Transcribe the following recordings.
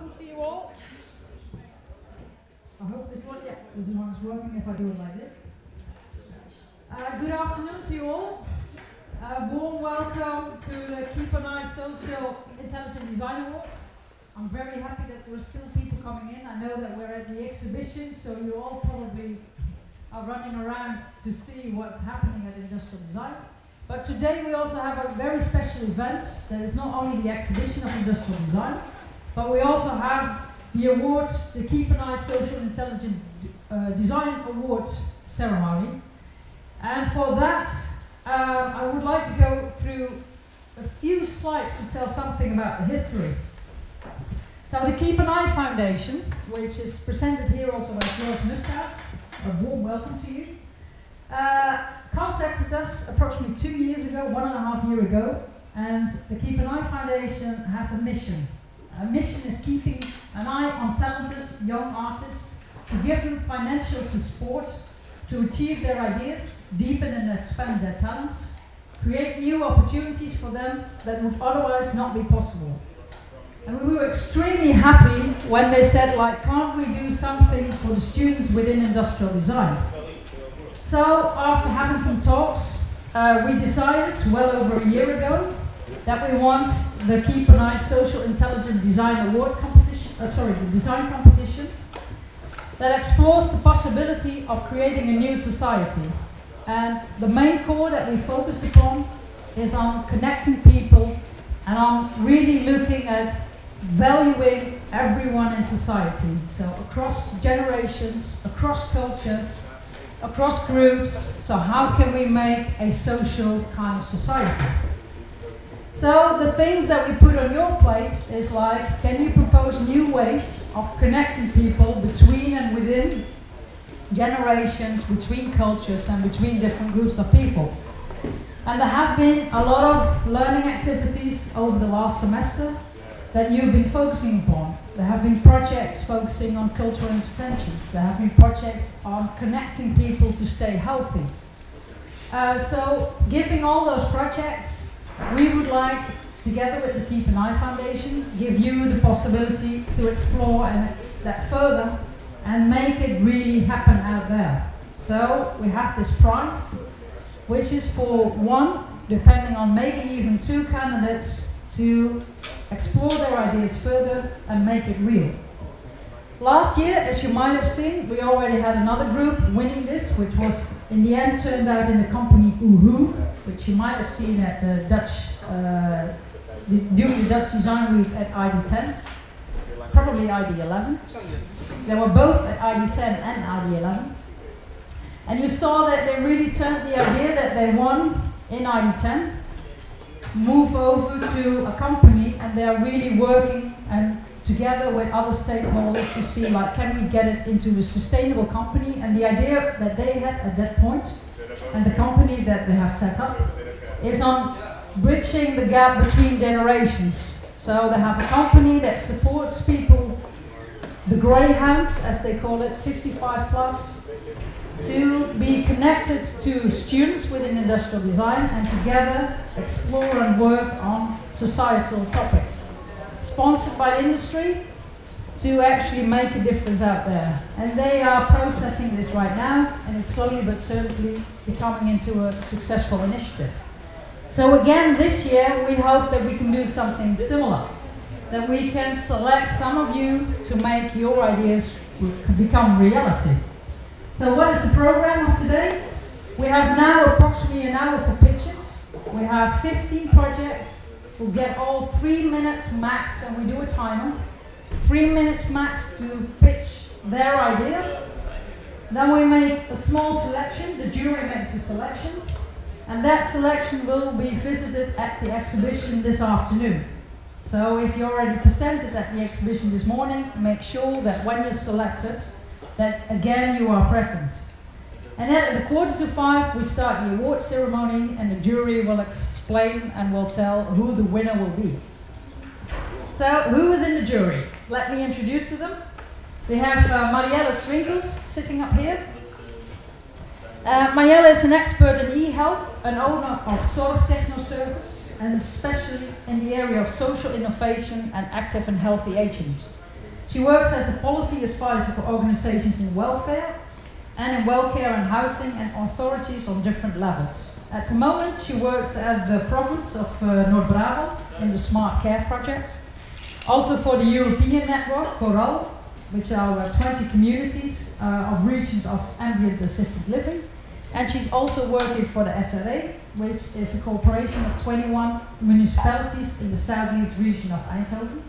welcome to you all. I hope this one, yeah, this one is working if I do it like this. Uh, good afternoon to you all. A warm welcome to the Keep an Eye Social Intelligent Design Awards. I'm very happy that there are still people coming in. I know that we're at the exhibition, so you all probably are running around to see what's happening at Industrial Design. But today we also have a very special event that is not only the exhibition of industrial design, but we also have the awards, the Keep an Eye Social Intelligent uh, Design Awards ceremony. And for that, um, I would like to go through a few slides to tell something about the history. So the Keep an Eye Foundation, which is presented here also by Floris Mustad, a warm welcome to you. Uh, contacted us approximately two years ago, one and a half year ago, and the Keep an Eye Foundation has a mission. A mission is keeping an eye on talented young artists to give them financial support to achieve their ideas, deepen and expand their talents, create new opportunities for them that would otherwise not be possible. And we were extremely happy when they said, like, can't we do something for the students within industrial design? So after having some talks, uh, we decided well over a year ago that we want the Keep an Eye Social Intelligent Design Award competition, uh, sorry, the design competition that explores the possibility of creating a new society. And the main core that we focused upon is on connecting people and on really looking at valuing everyone in society. So across generations, across cultures, across groups. So how can we make a social kind of society? So the things that we put on your plate is like, can you propose new ways of connecting people between and within generations, between cultures and between different groups of people? And there have been a lot of learning activities over the last semester that you've been focusing upon. There have been projects focusing on cultural interventions. There have been projects on connecting people to stay healthy. Uh, so, giving all those projects, we would like, together with the Keep an Eye Foundation, give you the possibility to explore and that further and make it really happen out there. So, we have this prize, which is for one, depending on maybe even two candidates to explore their ideas further and make it real. Last year, as you might have seen, we already had another group winning this, which was in the end turned out in the company Oohoo, which you might have seen at the Dutch, uh, during the Dutch Design Week at ID10, probably ID11. They were both at ID10 and ID11. And you saw that they really turned the idea that they won in ID10 move over to a company and they are really working and together with other stakeholders to see like can we get it into a sustainable company and the idea that they had at that point and the company that they have set up is on bridging the gap between generations so they have a company that supports people the greyhounds as they call it 55 plus to be connected to students within industrial design and together explore and work on societal topics. Sponsored by the industry to actually make a difference out there. And they are processing this right now and it's slowly but certainly becoming into a successful initiative. So again, this year we hope that we can do something similar. That we can select some of you to make your ideas become reality. So what is the program of today? We have now approximately an hour for pitches. We have 15 projects. We'll get all three minutes max, and we do a timer. Three minutes max to pitch their idea. Then we make a small selection. The jury makes a selection. And that selection will be visited at the exhibition this afternoon. So if you already presented at the exhibition this morning, make sure that when you're selected, that again you are present. And then at a quarter to five, we start the award ceremony, and the jury will explain and will tell who the winner will be. So, who is in the jury? Let me introduce to them. We have uh, Marielle Swinkels sitting up here. Uh, is an expert in e-health, an owner of Zorg Techno Service, and especially in the area of social innovation and active and healthy aging. She works as a policy advisor for organizations in welfare and in welfare and housing and authorities on different levels. At the moment, she works at the province of uh, Noord-Brabant in the Smart Care project. Also for the European network, Coral, which are uh, 20 communities uh, of regions of ambient assisted living. And she's also working for the SRA, which is a corporation of 21 municipalities in the southeast region of Eindhoven.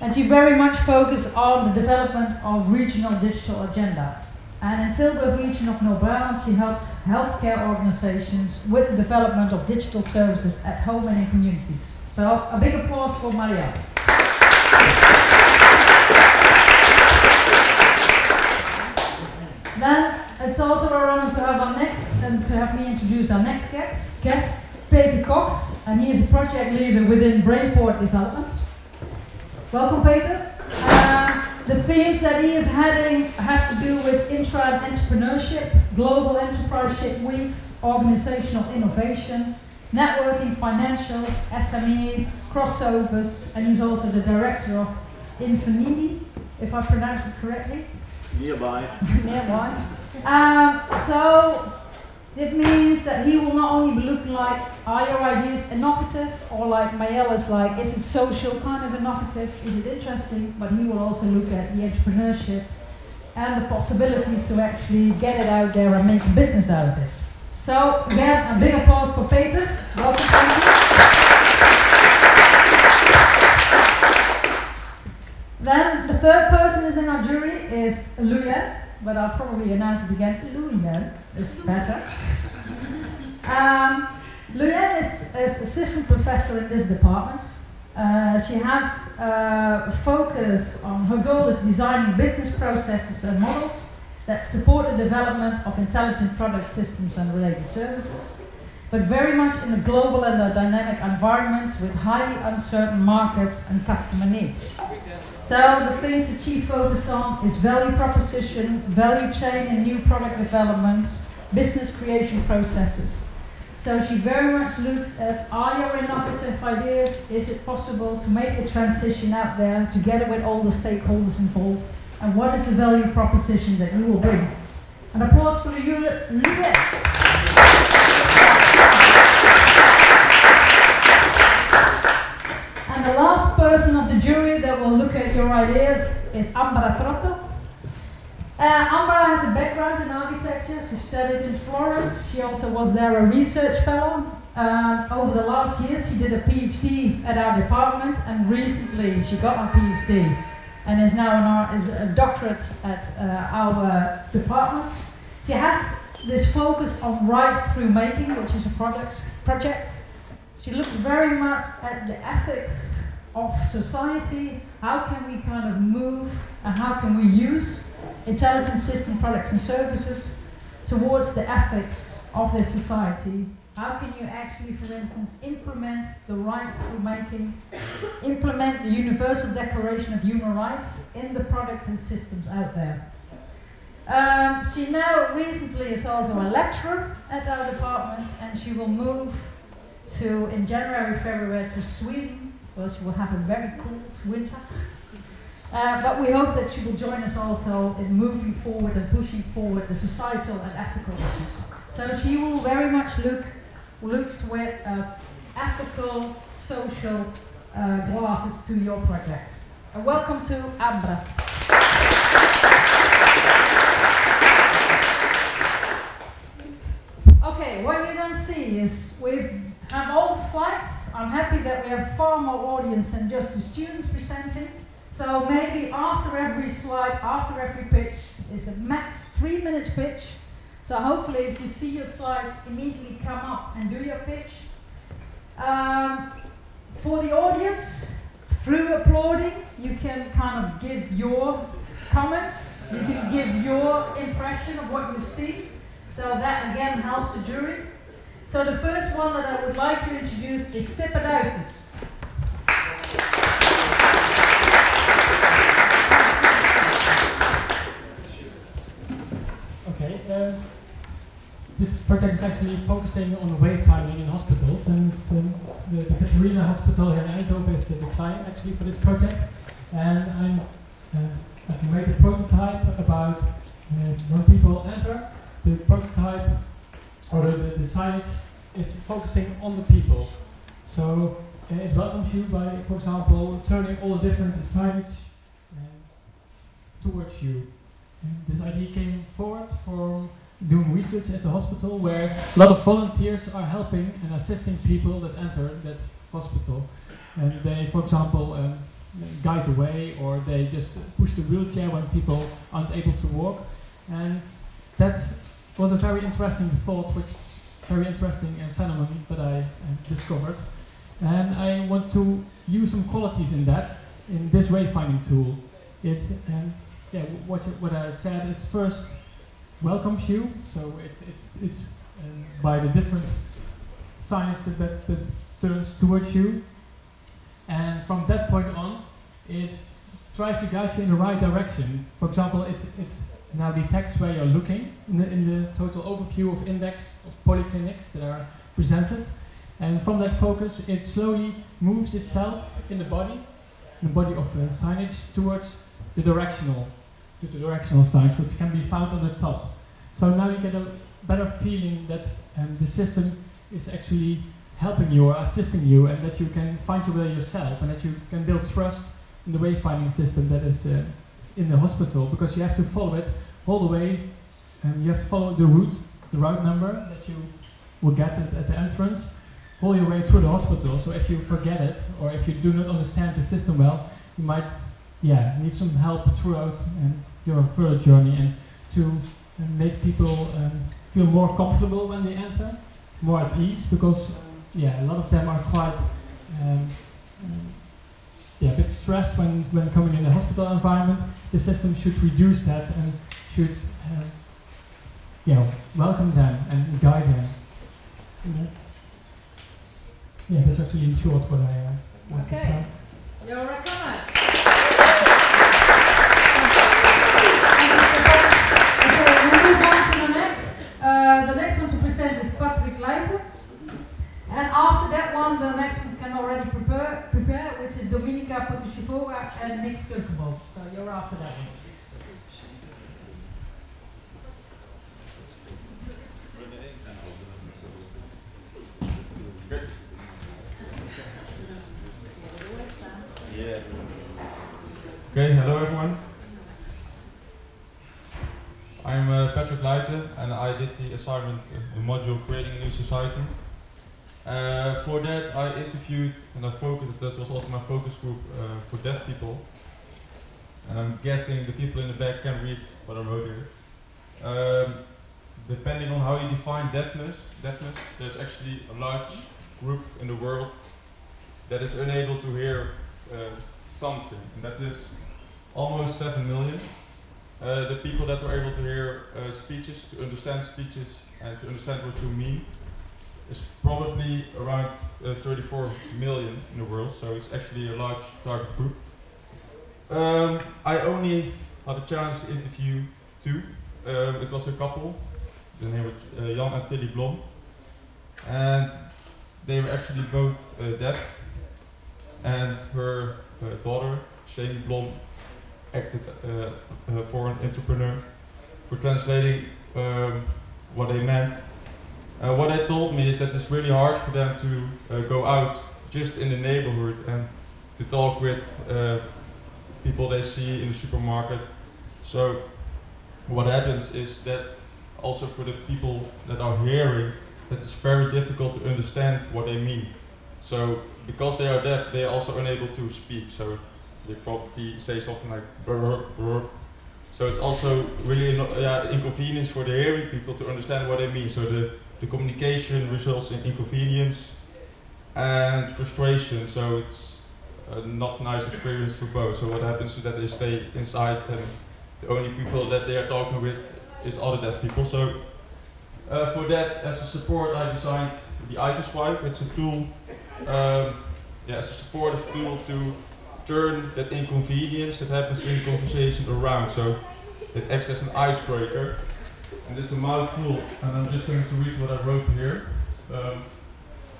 And she very much focuses on the development of regional digital agenda. And until the region of Noord-Brabant, she helped healthcare organizations with the development of digital services at home and in communities. So a big applause for Maria. Then it's also our honor to have our next and to have me introduce our next guest, guest Peter Cox, and he is a project leader within Brainport Development. Welcome, Peter. The themes that he is heading have to do with intra entrepreneurship, global enterpriseship weeks, organizational innovation, networking, financials, SMEs, crossovers, and he's also the director of Infinity, if I pronounce it correctly. Nearby. Nearby. Um, so it means that he will not only be looking like, are your ideas innovative, or like Mayella's like, is it social kind of innovative, is it interesting, but he will also look at the entrepreneurship and the possibilities to actually get it out there and make a business out of it. So again, a big applause for Peter. Welcome, Peter. Then the third person is in our jury is Luyen, but I'll probably announce it again. Luyen is better. Um, Luyen is, is assistant professor in this department. Uh, she has uh, a focus on her goal is designing business processes and models that support the development of intelligent product systems and related services, but very much in a global and a dynamic environment with highly uncertain markets and customer needs. So the things that she focused on is value proposition, value chain and new product development, business creation processes. So she very much looks at are your innovative ideas, is it possible to make a transition out there together with all the stakeholders involved, and what is the value proposition that you will bring. An applause for Juliette. And the last person of the jury that will look at your ideas is Ambra Trotto. Uh, Ambra has a background in architecture. She studied in Florence. She also was there a research fellow. Um, over the last years, she did a PhD at our department, and recently she got her PhD and is now an is a doctorate at uh, our department. She has this focus on right through making, which is a project project she looks very much at the ethics of society. How can we kind of move and how can we use intelligent system products and services towards the ethics of this society? How can you actually, for instance, implement the rights through making, implement the Universal Declaration of Human Rights in the products and systems out there? Um, she now recently is also a lecturer at our department and she will move to in January, February to Sweden, where she will have a very cold winter. Uh, but we hope that she will join us also in moving forward and pushing forward the societal and ethical issues. So she will very much look looks with uh, ethical, social uh, glasses to your project. And welcome to Ambra. Okay, what you then see is we've have all the slides. I'm happy that we have far more audience than just the students presenting. So maybe after every slide, after every pitch, is a max three minutes pitch. So hopefully if you see your slides, immediately come up and do your pitch. Um, for the audience, through applauding, you can kind of give your comments, you can give your impression of what you've seen. So that again helps the jury. So the first one that I would like to introduce is Sippe Duisters. Okay, uh, this project is actually focusing on wayfinding in hospitals, and um, the, the Catharina Hospital here in Eindhoven is uh, the client actually for this project. And I'm uh, I've made a prototype about uh, when people enter. The prototype or the, the, signage is focusing on the people. So uh, it welcomes you by, for example, turning all the different signage uh, towards you. And this idea came forward from doing research at the hospital where a lot of volunteers are helping and assisting people that enter that hospital. And they, for example, um, guide the way or they just push the wheelchair when people aren't able to walk. And that was a very interesting thought, which very interesting uh, phenomenon that I uh, discovered. And I want to use some qualities in that in this wayfinding tool. It's um, yeah, what what I said. It's first welcomes you, so it's it's it's um, by the different signs that, that turns towards you, and from that point on, it tries to guide you in the right direction. For example, it it's now detects where you're looking in the, in the total overview of index of polyclinics that are presented. And from that focus, it slowly moves itself in the body, in the body of the signage, towards the directional, to the directional signs, which can be found on the top. So now you get a better feeling that um, the system is actually helping you or assisting you, and that you can find your way yourself, and that you can build trust in the wayfinding system that is uh, in the hospital, because you have to follow it all the way. Um, you have to follow the route, the route number that you will get at, at the entrance, all your way through the hospital. So if you forget it, or if you do not understand the system well, you might, yeah, need some help throughout um, your further journey, and to um, make people um, feel more comfortable when they enter, more at ease, because yeah, a lot of them are quite. Um, yeah, a bit stressed when, when coming in a hospital environment. The system should reduce that and should, uh, you know, welcome them and guide them. Yeah, yeah that's actually in short what I uh, want Okay. to tell. Your comments. Okay, And after that one, the next one can already prepare, prepare which is Dominika Potuzakova and Nick Sturkenboom. So you're after that one. Okay, hello everyone. I'm uh, Patrick Leijten and I did the assignment, uh, the module Creating a New Society. Uh, for that I interviewed and I focused, that was also my focus group uh, for deaf people. And I'm guessing the people in the back can read what I wrote here. Um, depending on how you define deafness, deafness, there's actually a large group in the world that is unable to hear uh, something, and that is almost 7 million. Uh, the people that are able to hear uh, speeches, to understand speeches, and to understand what you mean is probably around uh, 34 million in the world, so it's actually a large target group. Um, I only had a chance to interview two. Um, it was a couple, the name was uh, Jan and Tilly Blom, and they were actually both uh, deaf and her, daughter, Shane Blom, acted uh, uh, for an entrepreneur for translating um, what they meant. Uh, what they told me is that it's really hard for them to uh, go out just in the neighborhood and to talk with uh, people they see in the supermarket. So what happens is that also for the people that are hearing, that it's very difficult to understand what they mean. So because they are deaf, they are also unable to speak. So they probably say something like brr, brr. So it's also really an yeah, inconvenience for the hearing people to understand what they mean. So the, the communication results in inconvenience and frustration. So it's a not nice experience for both. So what happens is that they stay inside and the only people that they are talking with is other deaf people. So uh, for that, as a support, I designed the ICONswipe. It's a tool um, yeah, as a supportive tool to turn that inconvenience that happens in conversation around. So it acts as an icebreaker. And it's a mouthful, and I'm just going to read what I wrote here. Um,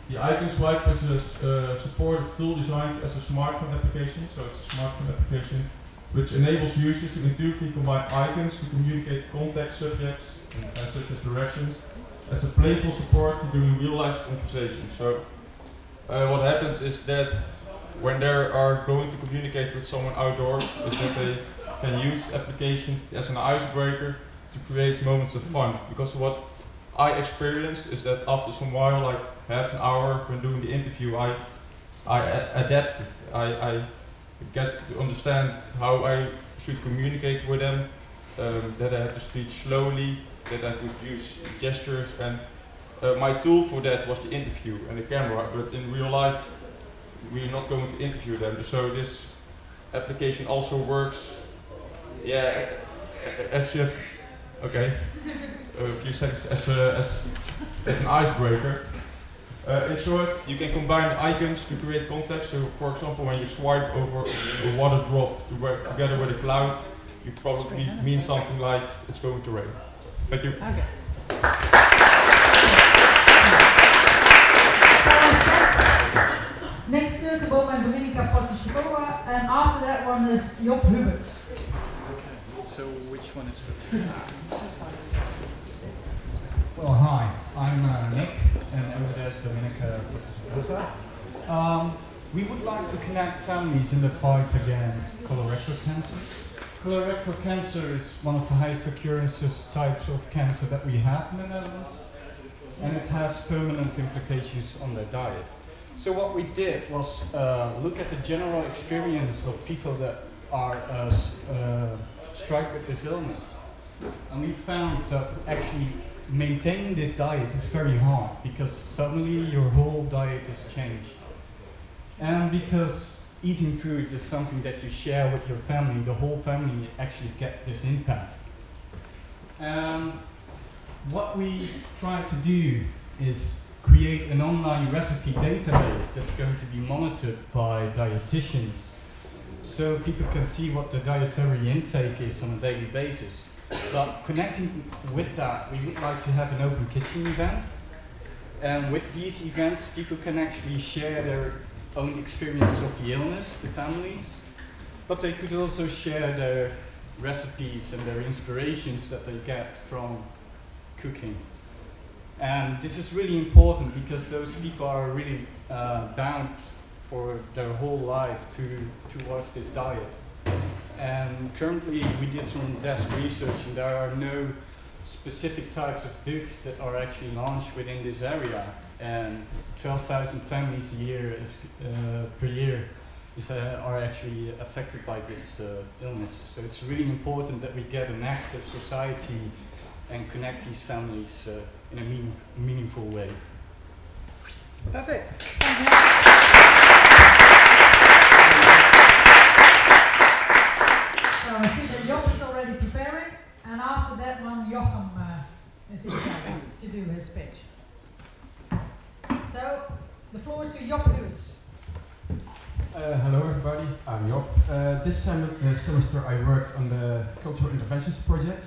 the ICONswipe is a uh, supportive tool designed as a smartphone application. So it's a smartphone application which enables users to intuitively combine icons to communicate context subjects, uh, such as directions, as a playful support during real-life conversations. So, uh, what happens is that when they are going to communicate with someone outdoors, is that they can use the application as an icebreaker to create moments of fun. Because what I experienced is that after some while, like half an hour when doing the interview, I I adapted. I, I get to understand how I should communicate with them. Um, that I had to speak slowly. That I could use gestures, and uh, my tool for that was the interview and the camera. But in real life, we're not going to interview them. So this application also works. Yeah, you okay, a few seconds as a, as as an icebreaker. Uh, in short, you can combine icons to create context. So, for example, when you swipe over a water drop to work together with a cloud, you probably mean something like it's going to rain. Thank you. Okay. Next circle by Dominika Potuzakova, and after that one is Job Huberts. So which one is Well, hi, I'm uh, Nick, and over there's Dominika. Um, we would like to connect families in the fight against colorectal cancer. Colorectal cancer is one of the highest occurrences types of cancer that we have in the Netherlands, and it has permanent implications on their diet. So what we did was uh, look at the general experience of people that are uh, uh, strike with this illness, and we found that actually maintaining this diet is very hard because suddenly your whole diet is changed. And because eating food is something that you share with your family, the whole family actually get this impact. Um, what we try to do is create an online recipe database that's going to be monitored by dietitians so people can see what the dietary intake is on a daily basis. But connecting with that, we would like to have an open kitchen event. And with these events, people can actually share their own experience of the illness, the families. But they could also share their recipes and their inspirations that they get from cooking. And this is really important because those people are really uh, bound for their whole life to towards this diet. And currently, we did some desk research, and there are no specific types of books that are actually launched within this area. And 12,000 families a year is, uh, per year is, uh, are actually affected by this uh, illness. So it's really important that we get an active society and connect these families uh, in a meaning, meaningful way. Perfect. So I see that Job is already preparing, and after that one, Jochem uh, is excited to do his speech. So the floor is to Job Huberts. Uh, hello everybody, I'm Job. Uh, this sem- uh, semester I worked on the Cultural Interventions project.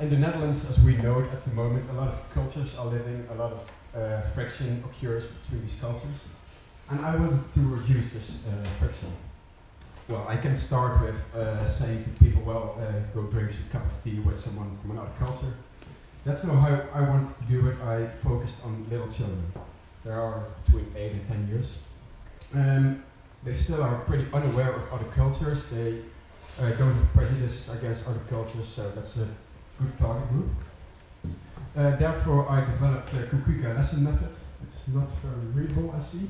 In the Netherlands, as we know it at the moment, a lot of cultures are living, a lot of uh, friction occurs between these cultures. And I wanted to reduce this uh, friction. Well, I can start with uh, saying to people, well, uh, go drink a cup of tea with someone from another culture. That's not how I wanted to do it. I focused on little children. They are between 8 and 10 years. Um, they still are pretty unaware of other cultures. They uh, don't have prejudices against other cultures, so that's a good target group. Uh, therefore, I developed a Cocuca lesson method. It's not very readable, I see.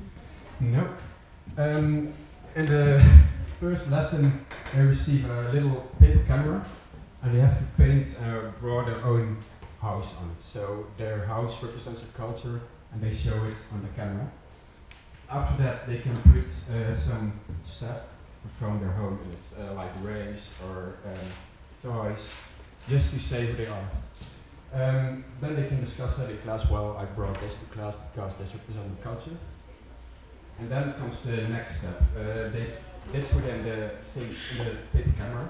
No. Um, in the first lesson, they receive a little paper camera, and they have to paint or draw their own house on it. So their house represents a culture, and they show it on the camera. After that, they can put uh, some stuff from their home in it, uh, like rings or um, toys, just to say who they are. Um, then they can discuss that in class. Well, I brought this to class because this represents the culture. And then comes the next step. Uh, they they put in the things in the paper camera,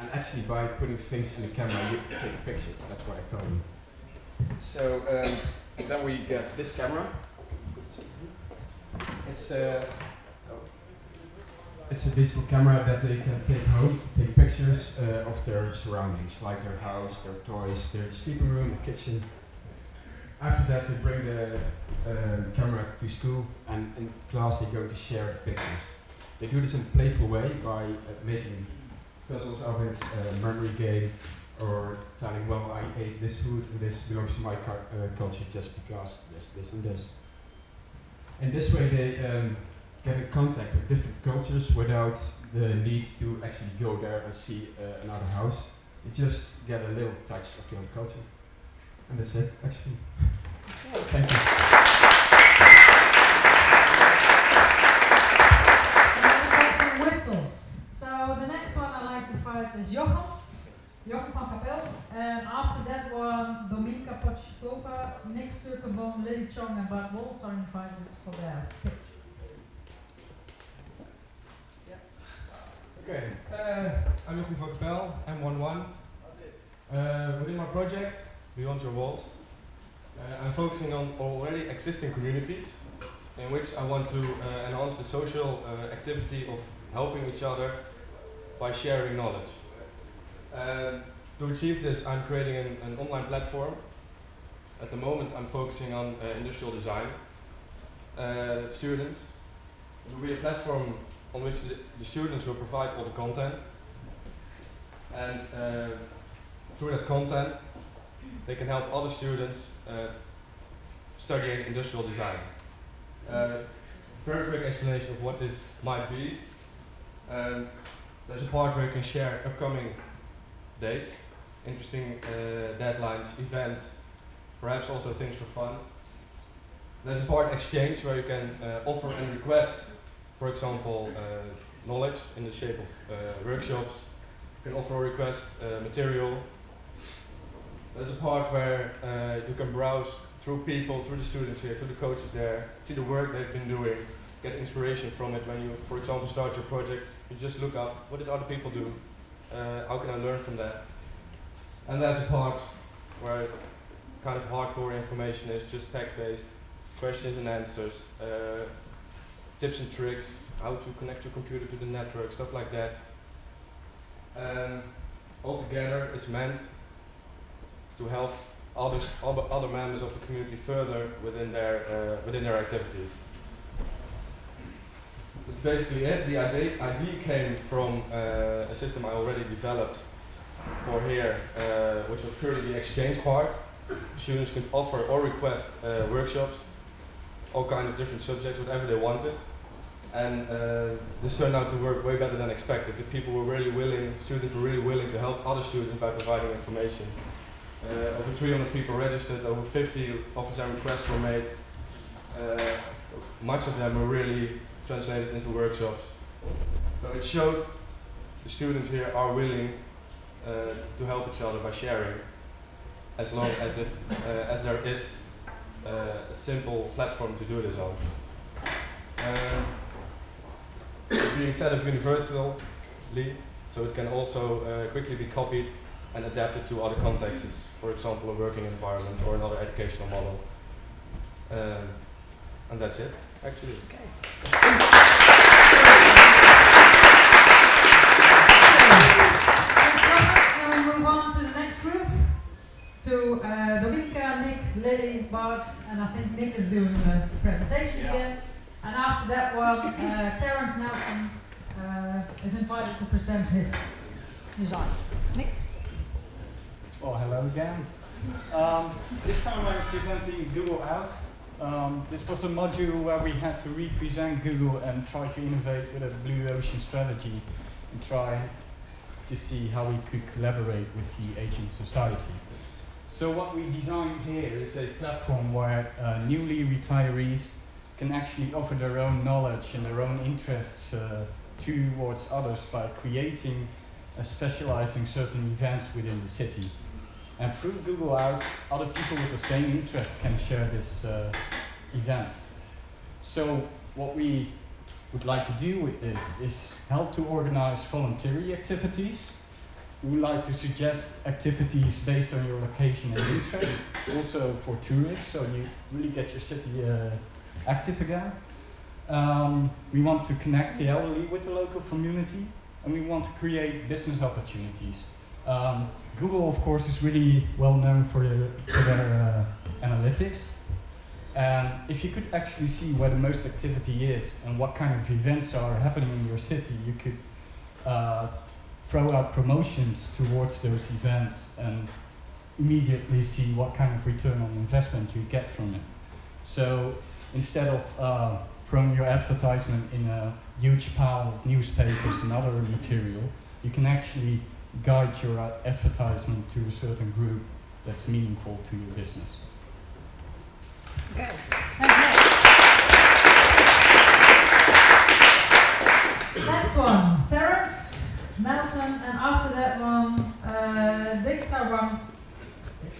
and actually by putting things in the camera, you take a picture. That's what I told you. So um, then we get this camera. It's uh, oh. it's a digital camera that they can take home to take pictures uh, of their surroundings, like their house, their toys, their sleeping room, the kitchen. After that, they bring the um, camera to school, and in class they go to share pictures. They do this in a playful way by uh, making puzzles of it, a memory game, or telling, well, I ate this food and this belongs to my uh, culture just because this, this, and this. In this way, they um, get in contact with different cultures without the need to actually go there and see uh, another house. You just get a little touch of your culture. And that's it, actually. Thank you. And we've got some whistles. So the next one I like to fight is Jochem. Jochem van Kapel. And after that one, Dominika Potuzakova, Nick Sturkenboom, Lily Chong and Bart Walls are invited for their pitch. Okay, uh, I'm Jochem van Kapel, M11. Uh, within my project, Beyond Your Walls, uh, I'm focusing on already existing communities in which I want to uh, enhance the social uh, activity of helping each other by sharing knowledge. Um, to achieve this, I'm creating an, an online platform. At the moment, I'm focusing on uh, industrial design. Uh, students, it will be a platform on which the, the students will provide all the content. And uh, through that content, they can help other students uh, studying industrial design. Uh, very quick explanation of what this might be. Um, there's a part where you can share upcoming dates, interesting uh, deadlines, events, perhaps also things for fun. There's a part exchange where you can uh, offer and request for example, uh, knowledge in the shape of uh, workshops. You can offer or request uh, material. There's a part where uh, you can browse through people, through the students here, through the coaches there, see the work they've been doing, get inspiration from it when you, for example, start your project. You just look up, what did other people do? Uh, how can I learn from that? And there's a part where kind of hardcore information is just text-based, questions and answers. Uh, tips and tricks, how to connect your computer to the network, stuff like that. Um, altogether, it's meant to help others, other, other members of the community further within their uh, within their activities. That's basically it. The idea, idea came from uh, a system I already developed for here, uh, which was purely the exchange part. Students could offer or request uh, workshops, all kinds of different subjects, whatever they wanted. And uh, this turned out to work way better than expected. The people were really willing, students were really willing to help other students by providing information. Uh, over 300 people registered, over 50 offers and requests were made. Uh, much of them were really translated into workshops. So it showed the students here are willing uh, to help each other by sharing, as long as, if, uh, as there is uh, a simple platform to do this on. Um, being set up universally, so it can also uh, quickly be copied and adapted to other contexts, for example, a working environment or another educational model. Um, and that's it, actually. Thanks, Robert. And we move on to the next group. To uh, Dominika, Nick, Lily, Bart, and I think Nick is doing the presentation again. And after that one, uh, Terence Nelson uh, is invited to present his design. Nick? Oh, hello again. Um, this time I'm presenting Google Out. Um, this was a module where we had to represent Google and try to innovate with a blue ocean strategy and try to see how we could collaborate with the aging society. So what we designed here is a platform where uh, newly retirees can actually offer their own knowledge and their own interests uh, towards others by creating and specializing certain events within the city. And through Google Out, other people with the same interests can share this uh, event. So what we would like to do with this is help to organize voluntary activities. We would like to suggest activities based on your location and interest, also for tourists, so you really get your city uh, active again. Um, we want to connect the elderly with the local community, and we want to create business opportunities. Um, Google, of course, is really well known for, the, for their uh, analytics. And if you could actually see where the most activity is and what kind of events are happening in your city, you could uh, throw out promotions towards those events and immediately see what kind of return on investment you get from it. So instead of uh, throwing your advertisement in a huge pile of newspapers and other material, you can actually guide your uh, advertisement to a certain group that's meaningful to your business. Good. Okay. Next one, Terence, Nelson, and after that one, uh, Dexter one.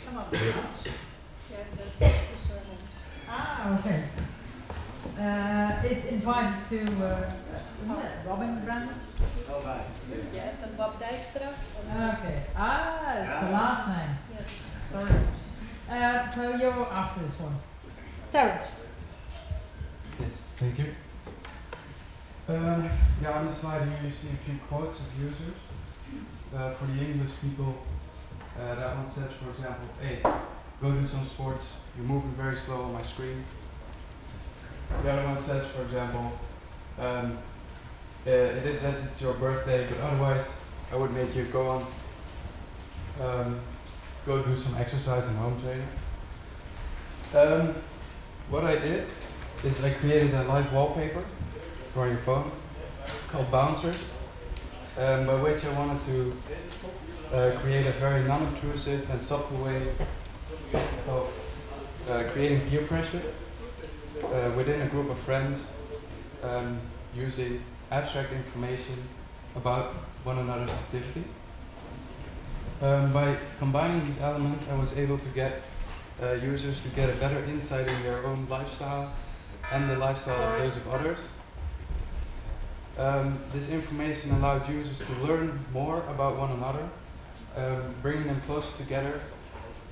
Come on. Yeah, that's the surnames. Ah, okay. Uh, is invited to uh, isn't it Robin Brand. Yes, and Bob Dijkstra. Okay. Ah, it's the last names. Yes. Sorry. Uh, so you're after this one. Terence. Yes, thank you. Um, yeah, on the slide here you see a few quotes of users. Uh, for the English people, uh, that one says, for example, hey, go do some sports, you're moving very slow on my screen. The other one says, for example, um, uh, it is as it's your birthday, but otherwise I would make you go on, um, go do some exercise and home training. Um, what I did is I created a live wallpaper for your phone called Bouncers, um, by which I wanted to uh, create a very non-intrusive and subtle way of uh, creating peer pressure uh, within a group of friends um, using abstract information about one another's activity. Um, by combining these elements, I was able to get uh, users to get a better insight in their own lifestyle and the lifestyle of those of others. Um, this information allowed users to learn more about one another, um, bringing them closer together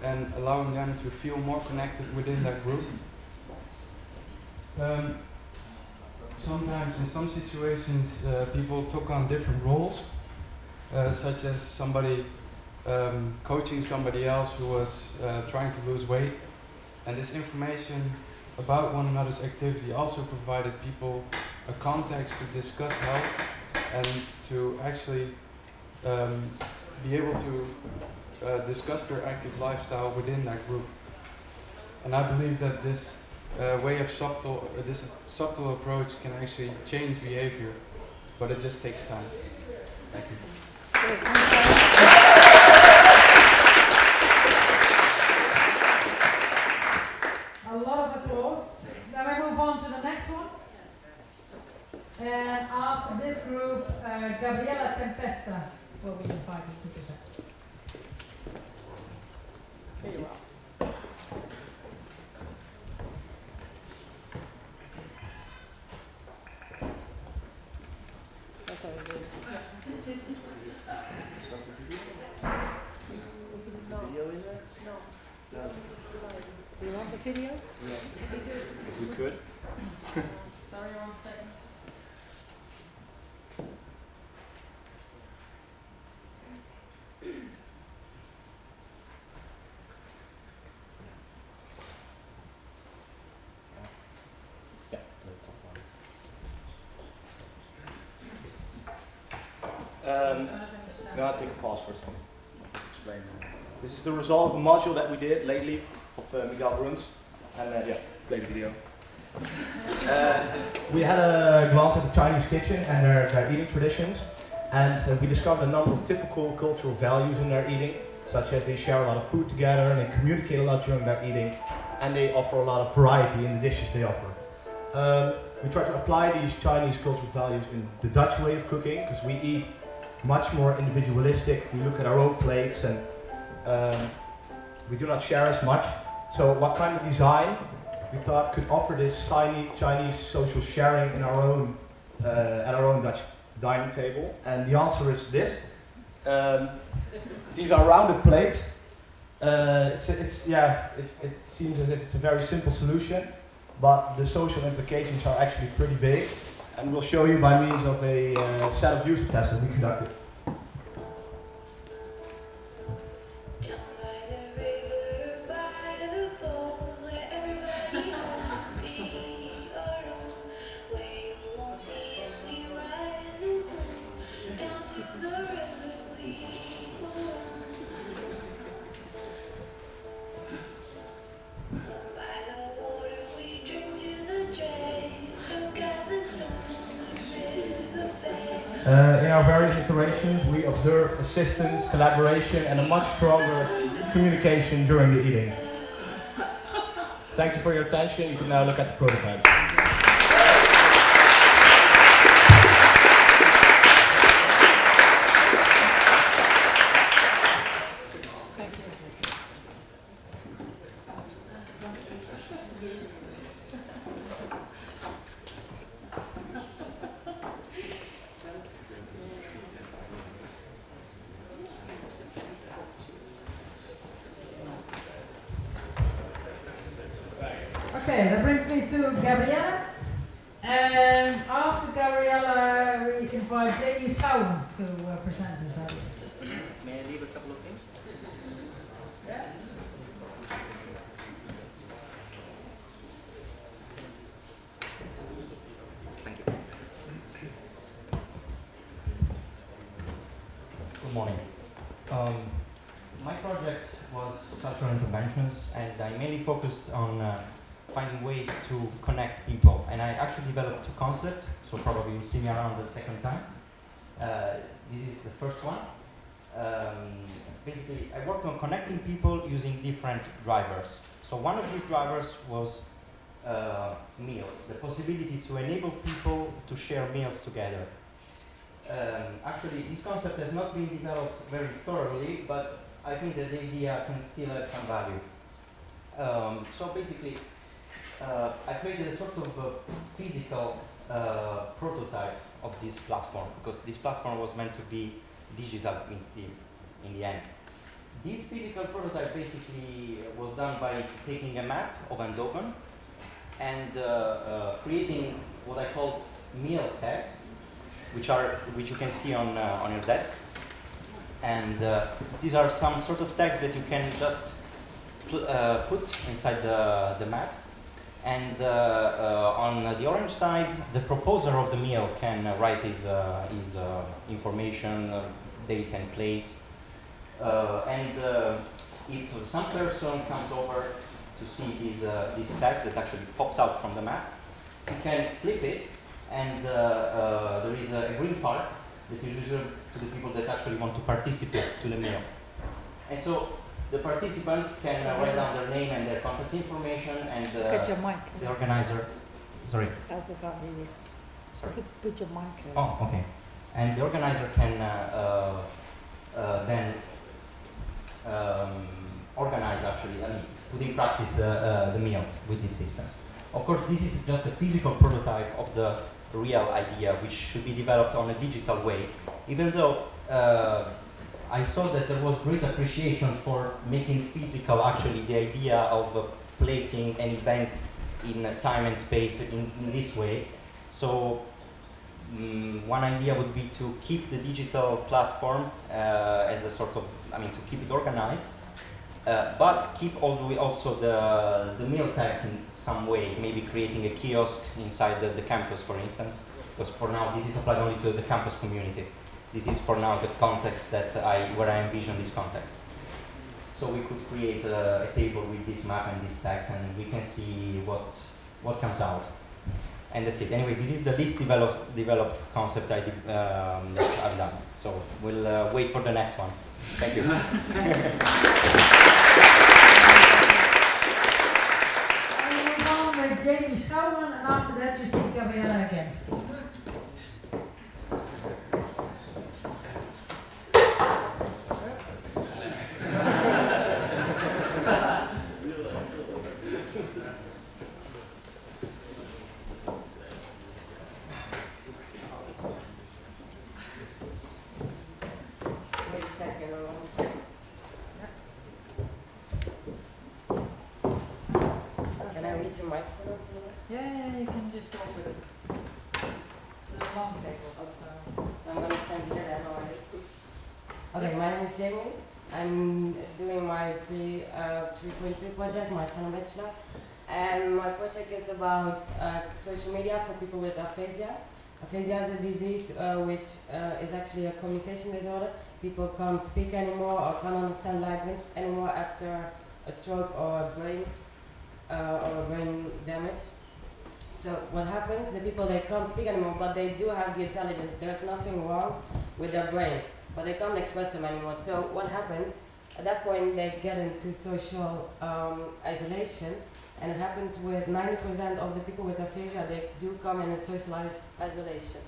and allowing them to feel more connected within that group. Um, sometimes in some situations uh, people took on different roles, uh, such as somebody um, coaching somebody else who was uh, trying to lose weight. And this information about one another's activity also provided people a context to discuss health and to actually um, be able to uh, discuss their active lifestyle within that group. And I believe that this uh, way of subtle, uh, this subtle approach can actually change behavior, but it just takes time. Thank you. A lot of applause. Then we move on to the next one. And after this group, uh, Gabriele Tempesta will be invited to present. Here you are. Sorry. No. Do you want the video? Yeah. If we could. Sorry, one second. Yeah, the top one. Um, I'll take a pause first. Explain. This is the result of a module that we did lately of uh, Miguel Bruns. And uh, yeah, play the video. Uh, we had a glance at the Chinese kitchen and their, their eating traditions. And uh, we discovered a number of typical cultural values in their eating, such as they share a lot of food together and they communicate a lot during their eating. And they offer a lot of variety in the dishes they offer. Um, we try to apply these Chinese cultural values in the Dutch way of cooking because we eat much more individualistic. We look at our own plates and um, we do not share as much. So, what kind of design we thought could offer this Chinese, social sharing in our own uh, at our own Dutch dining table? And the answer is this. Um, these are rounded plates. Uh, it's, it's yeah, it's, it seems as if it's a very simple solution, but the social implications are actually pretty big. And we'll show you by means of a uh, set of user tests that we conducted. We observed assistance, collaboration, and a much stronger communication during the eating. Thank you for your attention. You can now look at the prototype. Okay, that brings me to Gabriella. And after Gabriella, we invite Jamie Schouren to uh, present his ideas. May I leave a couple of things? Yeah. Thank you. Good morning. Um, my project was cultural interventions, and I mainly focused on uh, finding ways to connect people. And I actually developed two concepts, so probably you'll see me around the second time. Uh, this is the first one. Um, basically, I worked on connecting people using different drivers. So one of these drivers was uh, meals, the possibility to enable people to share meals together. Um, actually, this concept has not been developed very thoroughly, but I think that the idea can still have some value. Um, so basically, uh, I created a sort of a physical uh, prototype of this platform because this platform was meant to be digital in in the end. This physical prototype basically was done by taking a map of Eindhoven and uh, uh, creating what I call meal tags, which are which you can see on uh, on your desk. And uh, these are some sort of tags that you can just uh, put inside the, the map. And uh, on the orange side, the proposer of the meal can write his, his information, date and place. Uh, and uh, if some person comes over to see these, uh, these tags that actually pops out from the map, you can flip it and uh, uh, there is a, a green part that is reserved to the people that actually want to participate to the meal. And so the participants can uh, write down their name and their contact information and uh, Get your mic. the organizer, sorry, As they can't hear you. sorry. To put your mic. in. Oh, okay. And the organizer can uh, uh, uh, then um, organize actually, I mean, put in practice uh, uh, the meal with this system. Of course, this is just a physical prototype of the real idea, which should be developed on a digital way. Even though uh, I saw that there was great appreciation for making physical actually the idea of uh, placing an event in uh, time and space in, in this way. So Mm, one idea would be to keep the digital platform uh, as a sort of, I mean, to keep it organized, uh, but keep also the, the meal tags in some way, maybe creating a kiosk inside the, the campus, for instance, because for now this is applied only to the campus community. This is for now the context that I, where I envision this context. So we could create a, a table with this map and these tags, and we can see what, what comes out and that's it. Anyway, this is the least developed developed concept I um, I've done. So we'll uh, wait for the next one. Thank you. And we move on with Jamie Schouwen, and after that you see Gabriella again. And my project is about uh, social media for people with aphasia. Aphasia is a disease uh, which uh, is actually a communication disorder. People can't speak anymore or can't understand language anymore after a stroke or a brain uh, or brain damage. So what happens? The people they can't speak anymore, but they do have the intelligence. There's nothing wrong with their brain, but they can't express them anymore. So what happens? At that point, they get into social um, isolation, and it happens with 90% of the people with aphasia. They do come in a social isolation.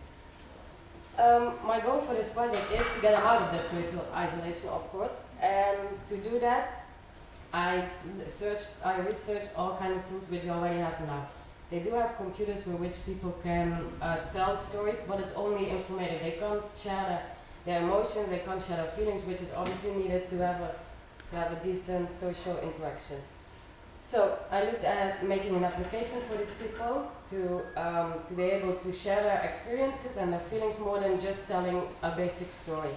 Um, my goal for this project is to get them out of that social isolation, of course, and to do that, I searched, I researched all kind of tools which you already have now. They do have computers with which people can uh, tell stories, but it's only informative. They can't share their, their emotions, they can't share their feelings, which is obviously needed to have a to have a decent social interaction. So I looked at making an application for these people to um, to be able to share their experiences and their feelings more than just telling a basic story.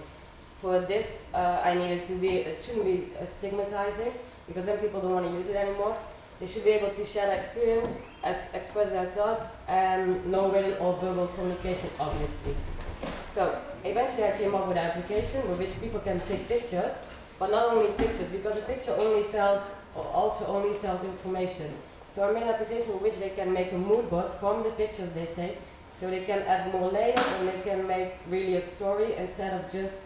For this, uh, I needed to be it shouldn't be stigmatizing because then people don't want to use it anymore. They should be able to share their experience, as, express their thoughts, and no written or verbal communication, obviously. So eventually, I came up with an application with which people can take pictures, but not only pictures, because a picture only tells, or also only tells information. So I made an application with which they can make a mood board from the pictures they take, so they can add more layers and they can make really a story instead of just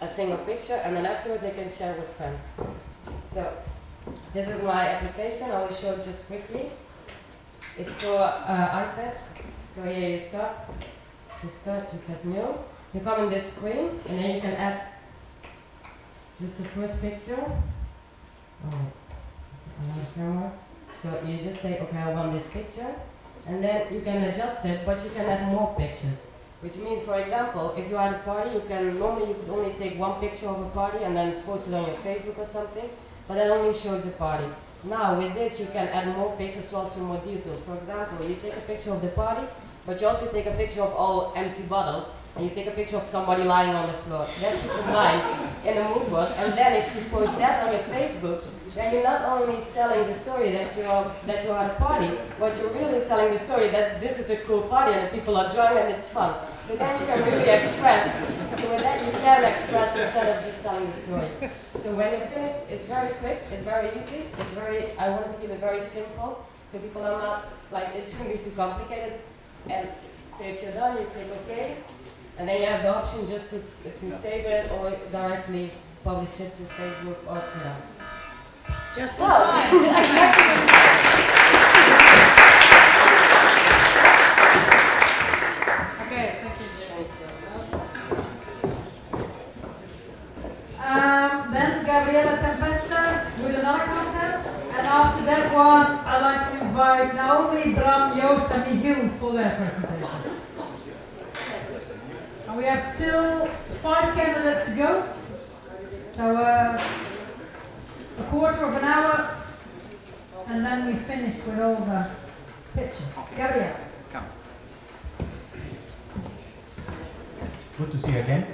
a single picture, and then afterwards they can share with friends. So this is my application. I will show just quickly. It's for uh, iPad. So here you start. You start, you press new. You come in this screen, and then you can add just the first picture. Oh, another camera. So you just say, okay, I want this picture, and then you can adjust it, but you can add more pictures. Which means, for example, if you're at a party, you can normally you could only take one picture of a party and then post it on your Facebook or something, but that only shows the party. Now with this, you can add more pictures, also more detail. For example, you take a picture of the party, but you also take a picture of all empty bottles, and you take a picture of somebody lying on the floor. That you combine in a mood board, and then if you post that on your Facebook, then you're not only telling the story that you're that you're at a party, but you're really telling the story that this is a cool party and people are drunk and it's fun. So then you can really express. So with that you can express instead of just telling the story. So when you're finished, it's very quick, it's very easy, it's very I want to keep it very simple so people are not like it shouldn't be too complicated. And so if you're done, you click OK, and then you have the option just to, to save it or directly publish it to Facebook or Twitter. Just in Well, time. Okay, thank you, Jimmy. Um, then Gabriela Tempestas with another concept. And after that one, I'd like to invite Naomi, Bram, Joost, and Michiel for their presentations. And we have still five candidates to go. So, uh, a quarter of an hour, and then we finish with all the pictures. Come. Good to see you again.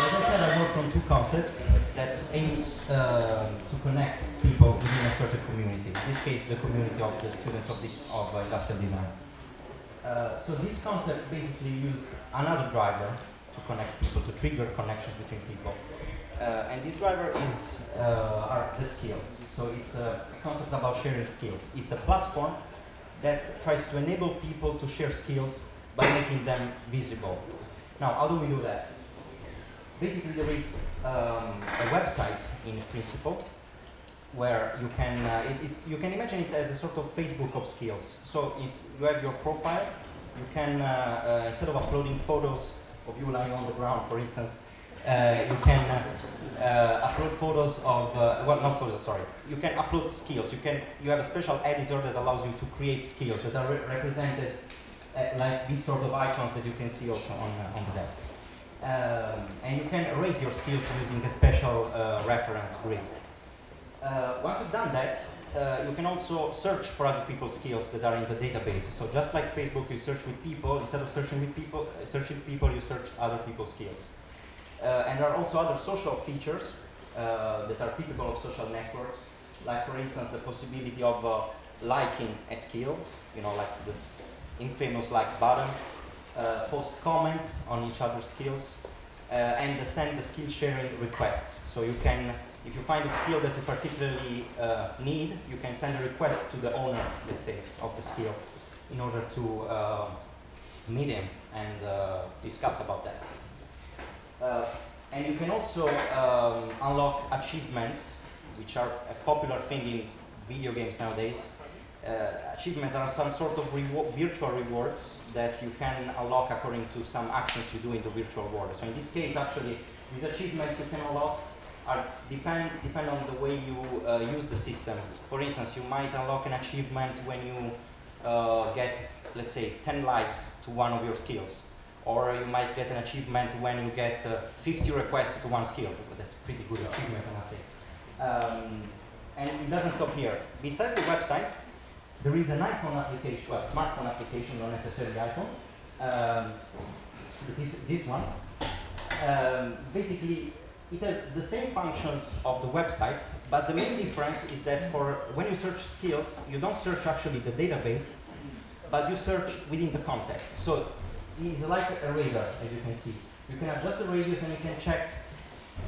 As I said, I worked on two concepts that aim um to connect people within a certain community. In this case, the community of the students of, this, of uh, industrial design. Uh, so this concept basically used another driver to connect people, to trigger connections between people. Uh, and this driver is uh, are the skills. So it's a concept about sharing skills. It's a platform that tries to enable people to share skills by making them visible. Now, how do we do that? Basically, there is um, a website in principle where you can uh, it, you can imagine it as a sort of Facebook of skills. So you have your profile. You can uh, uh, instead of uploading photos of you lying on the ground, for instance, uh, you can uh, upload photos of uh, well, not photos. Sorry, you can upload skills. You can you have a special editor that allows you to create skills that are re- represented like these sort of icons that you can see also on on the desk. Um, and you can rate your skills using a special uh, reference grid. Uh, once you've done that, uh, you can also search for other people's skills that are in the database. So just like Facebook, you search with people. Instead of searching with people, uh, searching people, you search other people's skills. Uh, and there are also other social features uh, that are typical of social networks, like for instance the possibility of liking a skill, you know, like the infamous like button, uh, post comments on each other's skills, uh, and send the skill sharing requests. So you can, if you find a skill that you particularly uh, need, you can send a request to the owner, let's say, of the skill, in order to uh, meet him and uh, discuss about that. And you can also um, unlock achievements, which are a popular thing in video games nowadays. Uh, achievements are some sort of virtual rewards that you can unlock according to some actions you do in the virtual world. So in this case, actually, these achievements you can unlock are depend depend on the way you uh, use the system. For instance, you might unlock an achievement when you uh, get, let's say, 10 likes to one of your skills, or you might get an achievement when you get uh, 50 requests to one skill. That's a pretty good achievement, I must say. Um, and it doesn't stop here. Besides the website, there is an iPhone application, well, smartphone application, not necessarily iPhone. Um, this, this one. Um, basically, it has the same functions of the website, but the main difference is that for when you search skills, you don't search actually the database, but you search within the context. So it's like a radar, as you can see. You can adjust the radius and you can check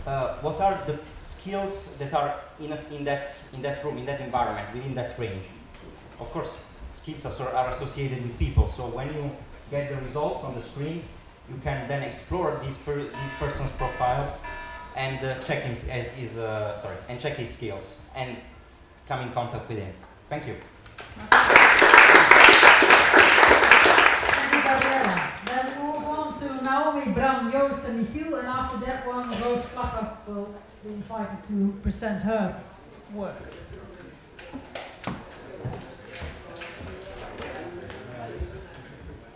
uh, what are the skills that are in, a, in, that, in that room, in that environment, within that range. Of course, skills are, associated with people, so when you get the results on the screen, you can then explore this, per, this person's profile and uh, check his, as, his uh, sorry, and check his skills and come in contact with him. Thank you. Then we move on to Naomi, Bram, Joost, and Michiel, and after that one, Roos Flapper will be invited to present her work.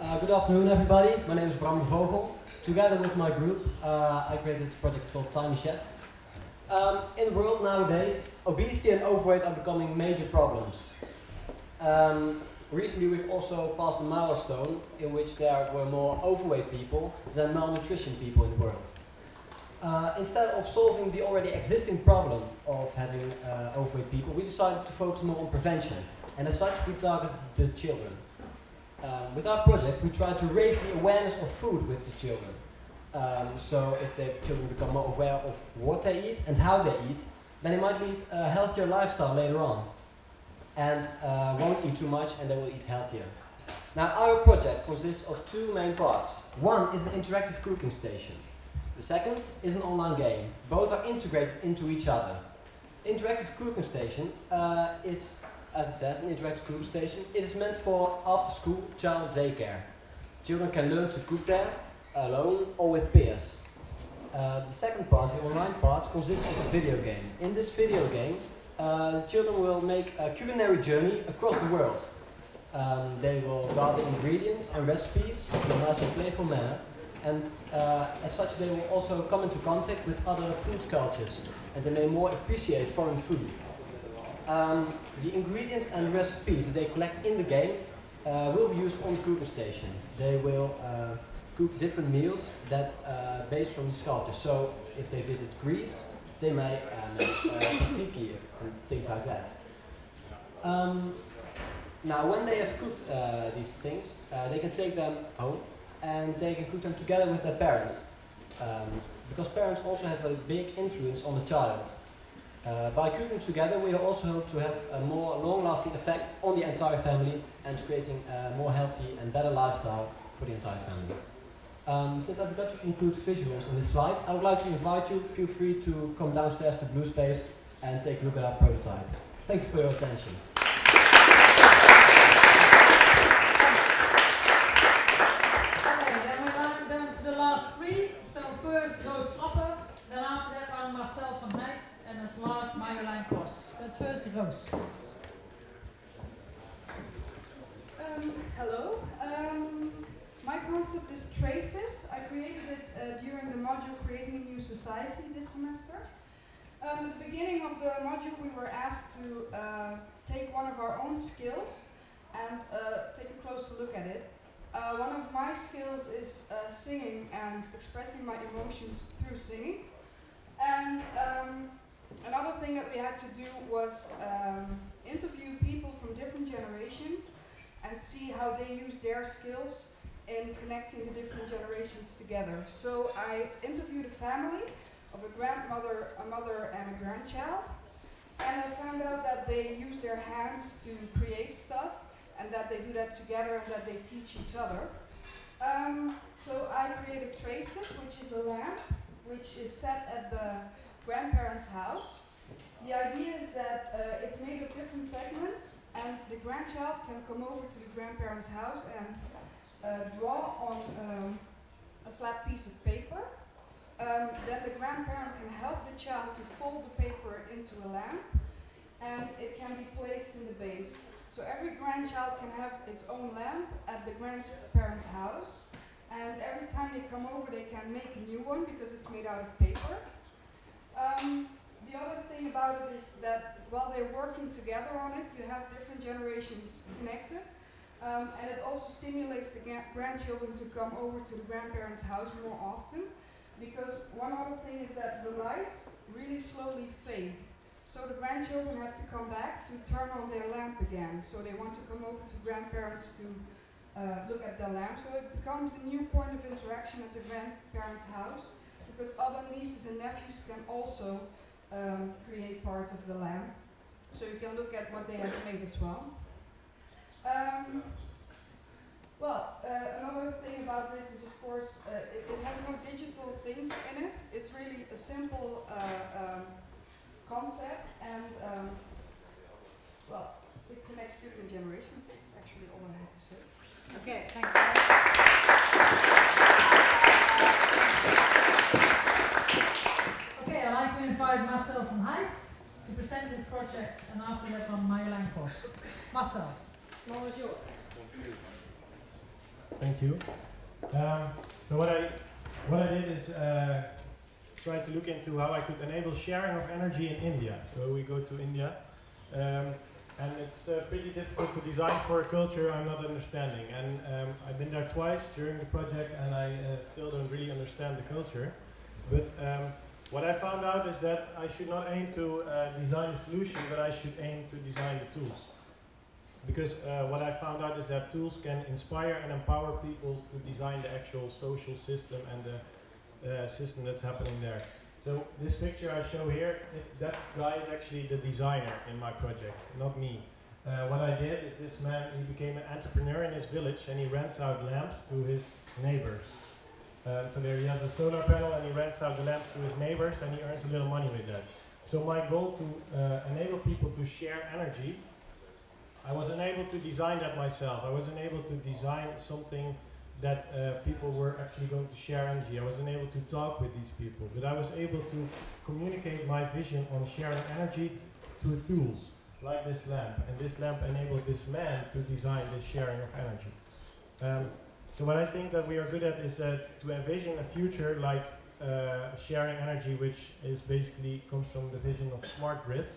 Uh, good afternoon, everybody. My name is Bram de Vogel. Together with my group, uh, I created a project called Tiny Chef. Um, in the world nowadays, obesity and overweight are becoming major problems. Um, recently, we've also passed a milestone in which there were more overweight people than malnutrition people in the world. Uh, instead of solving the already existing problem of having uh, overweight people, we decided to focus more on prevention. And as such, we targeted the children. Um, with our project, we try to raise the awareness of food with the children. Um, so if the children become more aware of what they eat and how they eat, then they might lead a healthier lifestyle later on. And uh, won't eat too much and they will eat healthier. Now our project consists of two main parts. One is an interactive cooking station. The second is an online game. Both are integrated into each other. Interactive cooking station uh, is as it says, an interactive cooking station. It is meant for after school child daycare. Children can learn to cook there, alone or with peers. Uh, the second part, the online part, consists of a video game. In this video game, uh, children will make a culinary journey across the world. Um, they will gather ingredients and recipes in a nice and playful manner. And uh, as such, they will also come into contact with other food cultures and they may more appreciate foreign food. Um, the ingredients and recipes that they collect in the game uh, will be used on the cooking station. They will uh, cook different meals that uh, based from the sculptures. So if they visit Greece, they may uh, make uh, tzatziki and things like that. Um, now, when they have cooked uh, these things, uh, they can take them home and they can cook them together with their parents. Um, because parents also have a big influence on the child. Uh, by cooking together, we also hope to have a more long-lasting effect on the entire family and creating a more healthy and better lifestyle for the entire family. Um, since I forgot to include visuals on this slide, I would like to invite you, feel free to come downstairs to Blue Space and take a look at our prototype. Thank you for your attention. Okay, then we're down, down to the last three. So first Roos Flapper, then after that I'm Marcel van Heist, and as last Marjolein Kors. But first Roos. Um, hello. Um, my concept is traces. I created it uh, during the module Creating a New Society this semester. Um, at the beginning of the module, we were asked to uh, take one of our own skills and uh, take a closer look at it. Uh, one of my skills is uh, singing and expressing my emotions through singing. And um, another thing that we had to do was um, interview people from different generations and see how they use their skills in connecting the different generations together. So I interviewed a family of a grandmother, a mother, and a grandchild. And I found out that they use their hands to create stuff and that they do that together and that they teach each other. Um, so I created traces, which is a lamp, which is set at the grandparents' house. The idea is that uh, it's made of different segments, and the grandchild can come over to the grandparents' house and uh, draw on um, a flat piece of paper. Um, then the grandparent can help the child to fold the paper into a lamp, and it can be placed in the base. So every grandchild can have its own lamp at the grandparents' house, and every time they come over, they can make a new one because it's made out of paper. Um, the other thing about it is that while they're working together on it, you have different generations connected. Um, and it also stimulates the grandchildren to come over to the grandparents' house more often. Because one other thing is that the lights really slowly fade. So the grandchildren have to come back to turn on their lamp again. So they want to come over to grandparents to uh, look at the lamp. So it becomes a new point of interaction at the grandparents' house because other nieces and nephews can also um, create parts of the lamp. So you can look at what they have made as well. Um, well, uh, another thing about this is, of course, uh, it, it, has no digital things in it. It's really a simple uh, um, concept, and um, well, it connects different generations. It's actually all I have to say. Okay, thanks. Okay, I'd like to invite Marcel van Heist to present this project, and after that, on Marjolein Kors. Marcel, the floor is yours. Thank you. Um, so what I what I did is uh, try to look into how I could enable sharing of energy in India. So we go to India, um, and it's uh, pretty difficult to design for a culture I'm not understanding. And um, I've been there twice during the project, and I uh, still don't really understand the culture. But um, what I found out is that I should not aim to uh, design a solution, but I should aim to design the tools because uh, what I found out is that tools can inspire and empower people to design the actual social system and the uh, system that's happening there. So this picture I show here, that guy is actually the designer in my project, not me. Uh, what I did is this man, he became an entrepreneur in his village and he rents out lamps to his neighbors. Uh, so there he has a solar panel and he rents out the lamps to his neighbors and he earns a little money with that. So my goal to uh, enable people to share energy I wasn't able to design that myself. I wasn't able to design something that uh, people were actually going to share energy. I wasn't able to talk with these people, but I was able to communicate my vision on sharing energy through tools like this lamp. And this lamp enabled this man to design this sharing of energy. Um, so what I think that we are good at is uh, to envision a future like uh, sharing energy, which is basically comes from the vision of smart grids.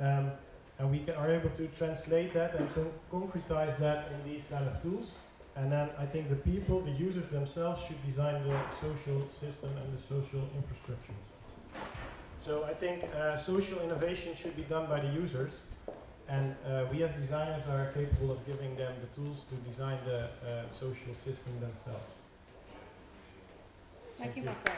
Um, and we can, are able to translate that and to concretize that in these kind of tools. And then I think the people, the users themselves, should design the social system and the social infrastructure. So I think uh, social innovation should be done by the users, and uh, we as designers are capable of giving them the tools to design the uh, social system themselves. Thank, Thank you, Marcel.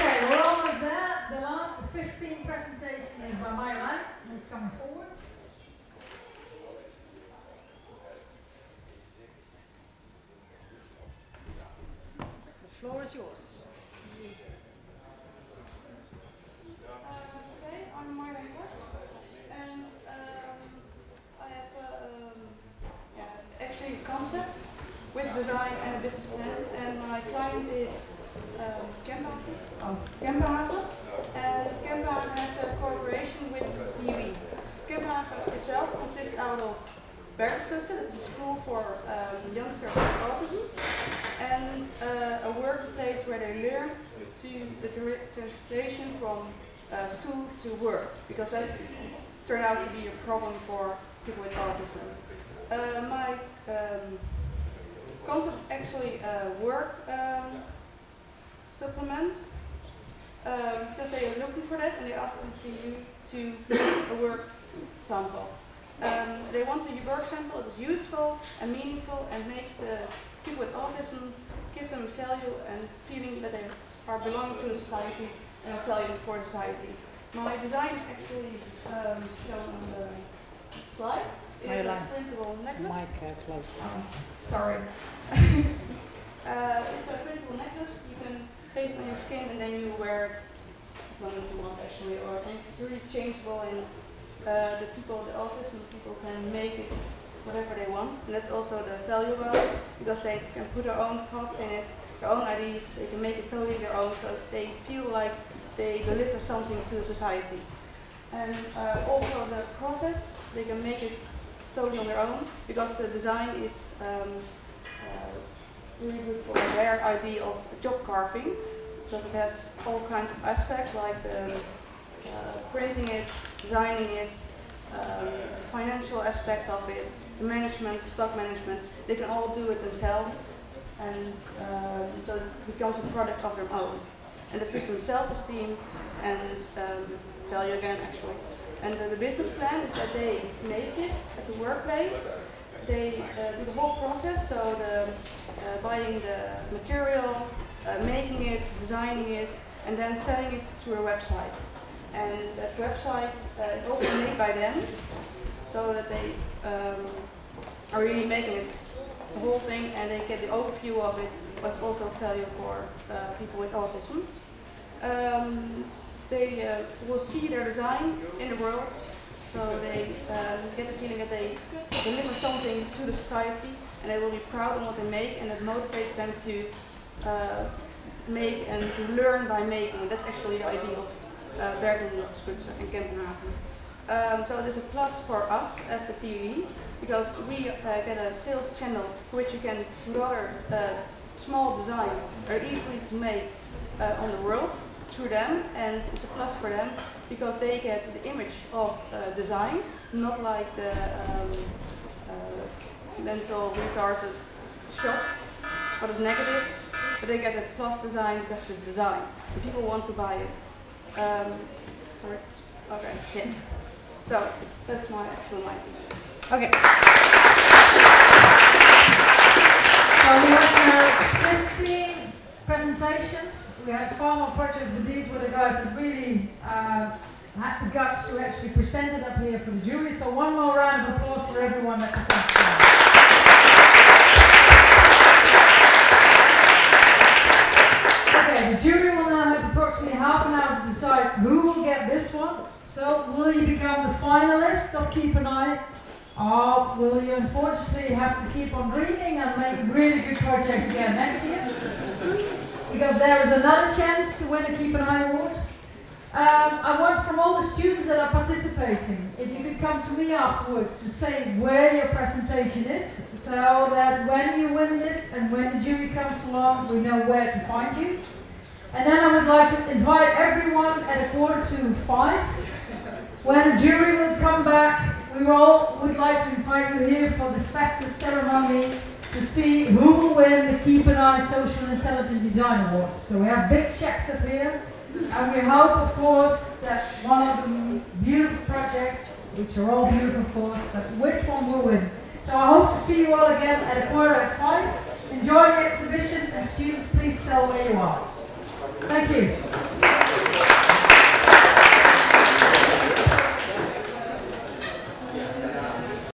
Okay, we're almost there. The last 15 presentation is by Marjolein, who's coming forward. The floor is yours. okay, I'm Marjolein Kors, and um, I have um, yeah, actually a concept with design and a business plan, and my client is um, Kempenhaeghe. Oh, Kempenhaeghe. And Kempenhaeghe has a cooperation with TV. Kempenhaeghe itself consists out of Berkenschutse. It's a school for um, youngsters with autism and uh, a workplace where they learn to the tra- translation from uh, school to work because that's turned out to be a problem for people with autism. Uh, my um, concept is actually a work um, supplement um, because they are looking for that and they ask you to make a work sample. Um, they want a work sample that is useful and meaningful and makes the people with autism give them value and feeling that they are belonging to the society and are valued for society. My design is actually um, shown on the slide. It's a printable necklace. Mic uh, close. Sorry. uh, it's a printable necklace. You can paste on your skin and then you wear it as long as you want actually. Or it's really changeable and uh, the people, the office and the people can make it whatever they want. And that's also the value it because they can put their own thoughts in it, their own ideas. They can make it totally their own so they feel like they deliver something to the society. And uh, also the process, they can make it totally on their own because the design is um, uh, really good for their idea of job carving because it has all kinds of aspects like the printing it, designing it, um, financial aspects of it, the management, stock management. They can all do it themselves and um, so it becomes a product of their own. And it gives them self-esteem and um, value again actually. And uh, the business plan is that they make this at the workplace. They uh, do the whole process, so the uh, buying the material, uh, making it, designing it, and then selling it through a website. And that website uh, is also made by them, so that they um, are really making it the whole thing, and they get the overview of it. Was also value for uh, people with autism. Um, they uh, will see their design in the world, so they um, get the feeling that they deliver something to the society, and they will be proud of what they make, and it motivates them to uh, make and to learn by making. That's actually the idea uh, Bergen Skutsen and Kempenhaeghe. Um, so it is a plus for us as a TV because we uh, get a sales channel which you can do other uh, small designs are easily to make uh, on the world through them and it's a plus for them because they get the image of uh, design, not like the um, uh, mental retarded shop, but it's negative, but they get a plus design because it's design. People want to buy it. Um, sorry? Okay, yeah. So, that's my actual mind. Okay. So we have uh, 15 presentations. We had far more projects, but these were the guys that really uh, had the guts to actually present it up here for the jury. So one more round of applause for everyone that presented. Okay, the jury will now have approximately half an hour to decide who will get this one. So will you become the finalists of Keep an Eye? Or will you unfortunately have to keep on dreaming and make really good projects again next year? Because there is another chance to win the Keep an Eye Award. Um, I want from all the students that are participating, if you could come to me afterwards to say where your presentation is, so that when you win this and when the jury comes along, we know where to find you. And then I would like to invite everyone at a quarter to five. When the jury will come back, we all would like to invite you here for this festive ceremony to see who will win the Keep an Eye Social Intelligent Design Awards. So we have big checks up here. And we hope, of course, that one of the beautiful projects, which are all beautiful, of course, but which one will win. So I hope to see you all again at a quarter at five. Enjoy the exhibition, and students, please tell where you are. Thank you.